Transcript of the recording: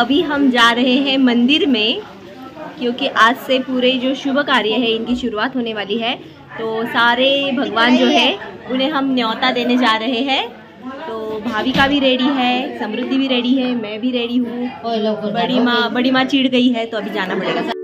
अभी हम जा रहे हैं मंदिर में क्योंकि आज से पूरे जो शुभ कार्य है इनकी शुरुआत होने वाली है। तो सारे भगवान जो है उन्हें हम न्योता देने जा रहे हैं। तो भाविका भी रेडी है समृद्धि भी रेडी है मैं भी रेडी हूँ। बड़ी माँ बड़ी माँ चिढ़ गई है तो अभी जाना पड़ेगा।